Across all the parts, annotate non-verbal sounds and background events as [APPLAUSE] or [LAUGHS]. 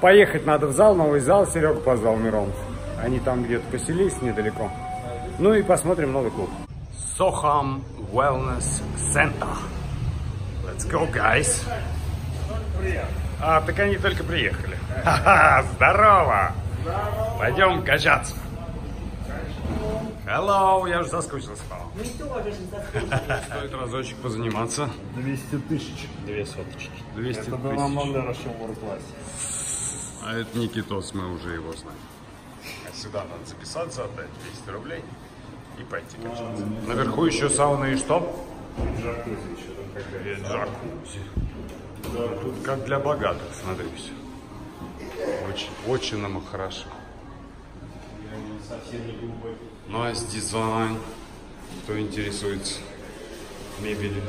Поехать надо в зал, новый зал. Серега позвал Мирон. Они там где-то поселились недалеко. Ну и посмотрим новый клуб. Soham Wellness Center. Let's go, guys. А, так они только приехали. Ха-ха, здорово. Пойдем качаться. Hello, я уже соскучился, по Стоит разочек позаниматься. 200 тысяч, две соточки. 200 Это тысяч. намного дороже, в World А это Никитос, мы уже его знаем. А сюда надо записаться, отдать 200 рублей и пойти качаться. Наверху еще сауна и что? Джакузи еще там как И джакузи. Тут как для богатых, смотри все. Очень, очень нам хорошо. совсем не глубокий. Nice дизайн. Кто интересуется мебелью,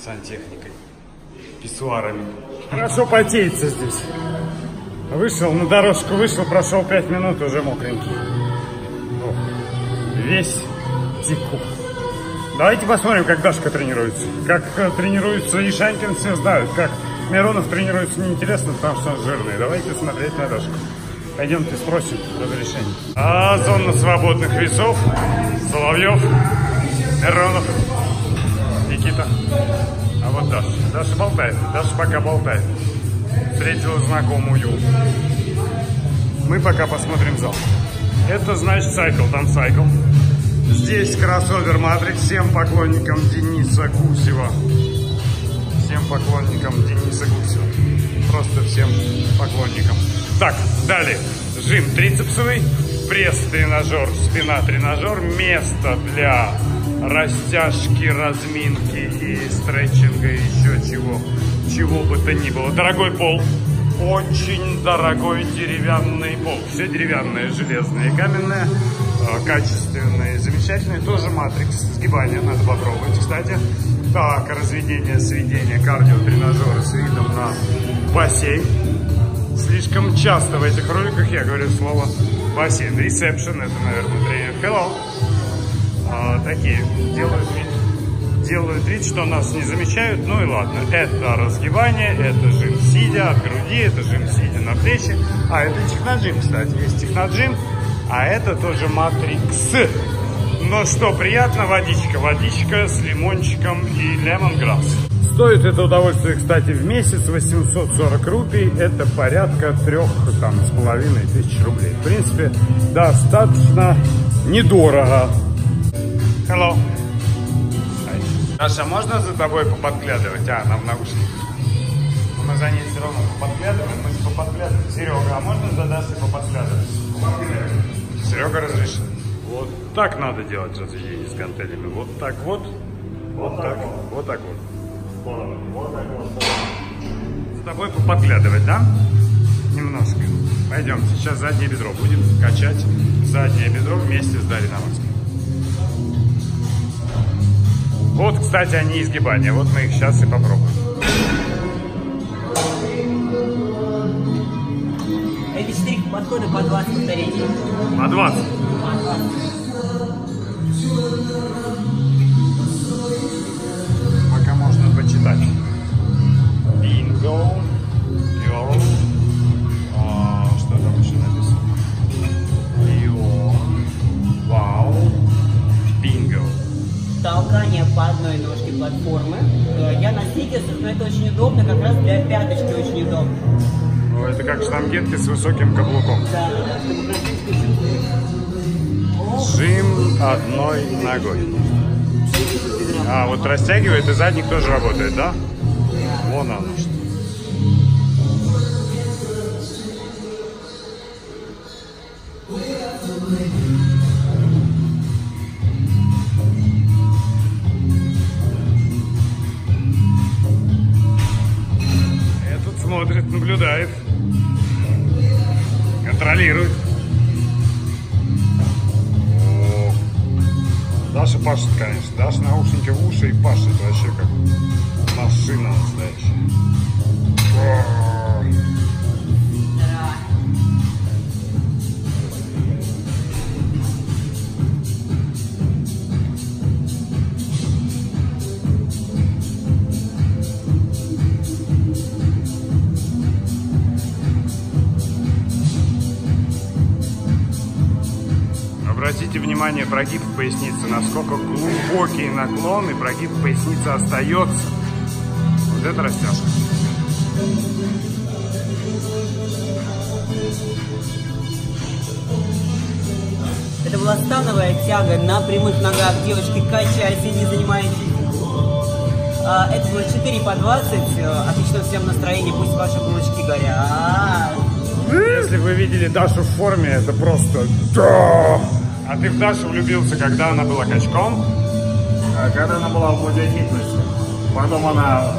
сантехникой, писсуарами. Хорошо потеется здесь. Вышел на дорожку, вышел, прошел 5 минут, уже мокренький. О, весь теку. Давайте посмотрим, как Дашка тренируется. Как э, тренируется Ишанькин, все знают. Как Миронов тренируется, неинтересно, потому что он жирный. Давайте смотреть на Дашку. Пойдемте спросим разрешение. А зона свободных весов. Соловьев, Миронов, Никита. Вот Даша. Даша болтает. Даша пока болтает. Встретила знакомую. Мы пока посмотрим зал. Это значит сайкл, там сайкл. Здесь кроссовер Матрикс. Всем поклонникам Дениса Гусева. Всем поклонникам Дениса Гусева. Просто всем поклонникам. Так, далее. Жим трицепсовый, пресс тренажер, спина тренажер. Место для растяжки, разминки и стретчинга, и еще чего, чего бы то ни было. Дорогой пол. Очень дорогой деревянный пол. Все деревянное, железное, каменное, э, качественное, замечательное. Тоже матрикс. Сгибание надо попробовать, кстати. Так, разведение, сведение, кардиотренажеры с видом на бассейн. Слишком часто в этих роликах я говорю слово бассейн. Ресепшн, это, наверное, тренер. Hello. А, такие делают вид, делают вид, что нас не замечают. Ну и ладно. Это разгибание, это жим сидя от груди, это жим сидя на плечи. А это техноджим, кстати. Есть техноджим, а это тоже матрикс. Но что приятно, водичка. Водичка с лимончиком и лемонграсс. Стоит это удовольствие, кстати, в месяц 840 рупий. Это порядка трех там, с половиной тысяч рублей. В принципе, достаточно недорого. Hello. Даша, можно за тобой поподглядывать? А, нам в наушниках. Мы за ней все равно поподглядываем, мы поподглядываем. Серега, а можно за Дашей поподглядывать? Серега разрешил. Вот так надо делать разведение с гантелями. Вот так вот. Вот, так. Вот так вот. Вот так вот. За тобой поподглядывать, да? Немножко. Пойдем, сейчас заднее бедро будем качать. Заднее бедро вместе с Дарьей Наманской. Вот, кстати, они изгибания. Вот мы их сейчас и попробуем. Эти четыре подхода по 20 повторений. По 20? По 20. Это как штангетки с высоким каблуком. Жим одной ногой. А, вот растягивает и задник тоже работает, да? Вон оно что. Смотрит, наблюдает, контролирует. О, Даша пашет, конечно. Даша наушники в уши и пашет вообще как обратите внимание, прогиб поясницы, насколько глубокий наклон и прогиб поясницы остается. Вот это растяжка. Это была становая тяга на прямых ногах. Девочки, качайте, не занимайтесь. А, это было 4 по 20. Отлично всем настроение, пусть ваши булочки горят. Если вы видели Дашу в форме, это просто да! А ты в Дашу влюбился, когда она была качком? А когда она была в бодифитнесе, потом она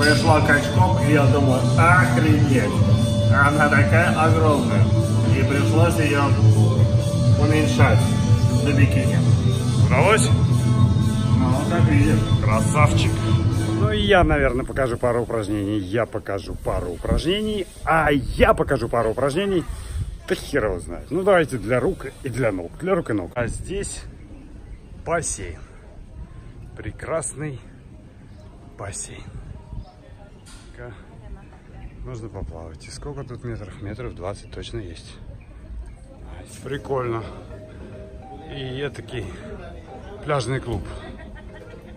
пришла качком, и я думаю, охренеть, она такая огромная. И пришлось ее уменьшать до бикини. Удалось? Ну, как видишь. Красавчик. Ну и я, наверное, покажу пару упражнений. Я покажу пару упражнений. А я покажу пару упражнений. Да хер его знает. Ну давайте для рук и для ног. Для рук и ног. А здесь бассейн. Прекрасный бассейн. Ка- Можно поплавать. И сколько тут метров? Метров 20 точно есть. Прикольно. И этакий пляжный клуб.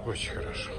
Очень хорошо.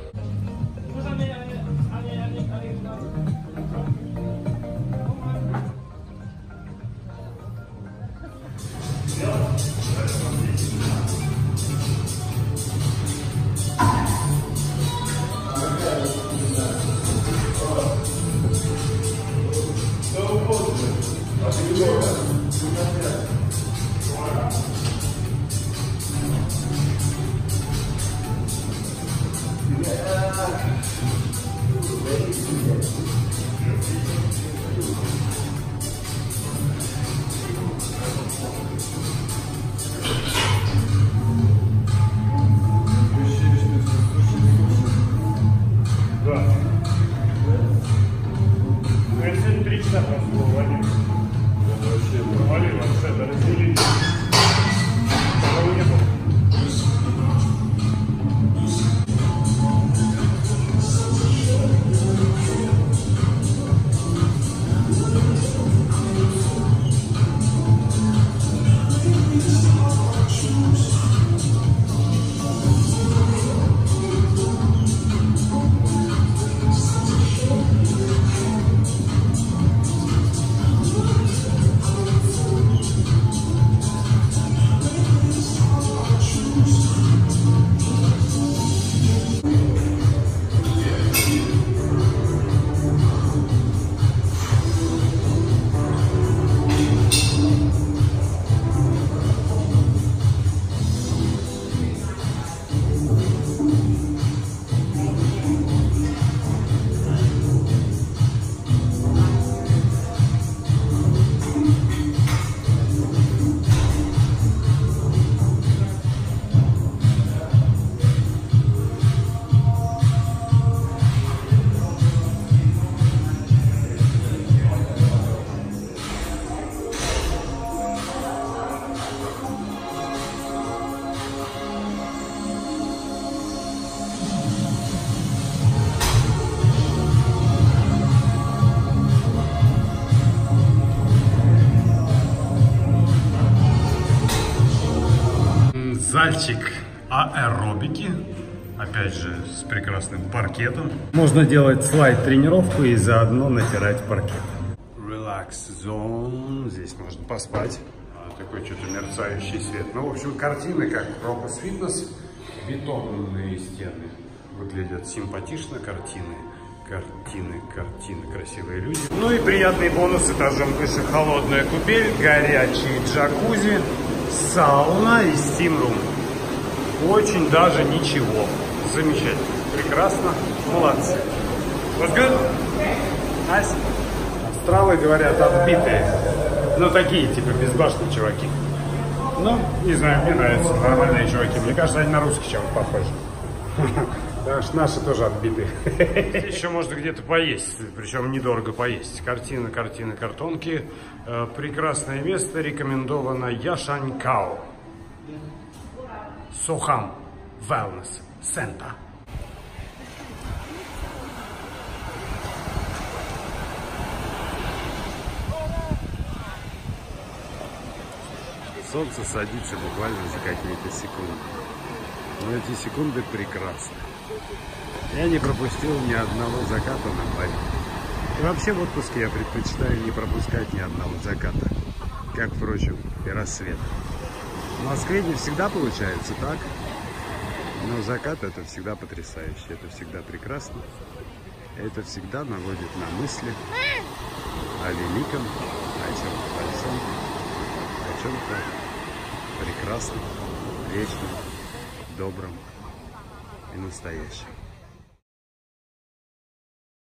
Зальчик аэробики. Опять же, с прекрасным паркетом. Можно делать слайд-тренировку и заодно натирать паркет. Relax zone. Здесь можно поспать. А, Такой что-то мерцающий свет. Ну, в общем, картины, как Робос Фитнес. Бетонные стены выглядят симпатично. Картины, картины, картины, красивые люди. Ну и приятный бонус этажом выше. Холодная купель, горячий джакузи, сауна и стимрум. Очень даже ничего. Замечательно. Прекрасно. Молодцы. What's good? Nice. Австралы говорят отбитые. Ну, такие, типа, безбашенные чуваки. Ну, не знаю, мне нравятся нормальные чуваки. Мне кажется, они на русских чем похожи. [LAUGHS] Потому что наши тоже отбитые. Здесь еще можно где-то поесть, причем недорого поесть. Картины, картины, картонки. Э, Прекрасное место рекомендовано Яшанькао. Сохам Wellness Center. солнце садится буквально за какие-то секунды. Но эти секунды прекрасны. Я не пропустил ни одного заката на море. И вообще в отпуске я предпочитаю не пропускать ни одного заката. Как, впрочем, и рассвет. В Москве не всегда получается так. Но закат это всегда потрясающе. Это всегда прекрасно. Это всегда наводит на мысли о великом, о чем-то большом, о чем-то прекрасном, вечном, добром и настоящем.